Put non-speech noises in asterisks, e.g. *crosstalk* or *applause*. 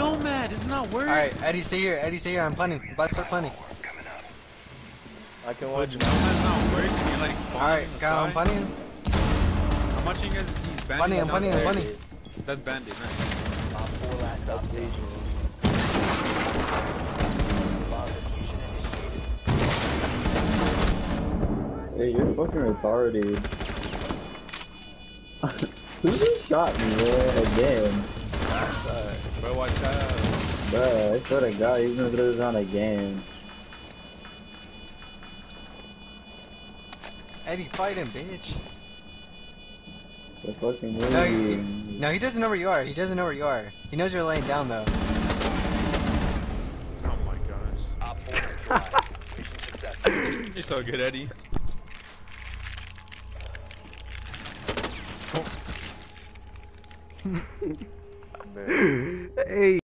Nomad, it's not working. Alright, Eddie, stay here. Eddie, stay here. I'm planning. About to start planning. I can But watch Nomad's not working. He like falling Alright, in Kyle, I'm sky. planning. How much you guys? He's banding. Planning, I'm planning, I'm planning. That's bandit. Nice. Top four last. Hey, you're fucking retarded. *laughs* Who just shot me, man, again? Bro, watch out. Bruh, I swear to God, he's gonna throw this on again. Eddie, fight him, bitch. The fucking No, he, no, he doesn't know where you are. He doesn't know where you are. He knows you're laying down, though. Oh my gosh. Top four neutralized. Mission successful. You're so good, Eddie. *laughs* Hey.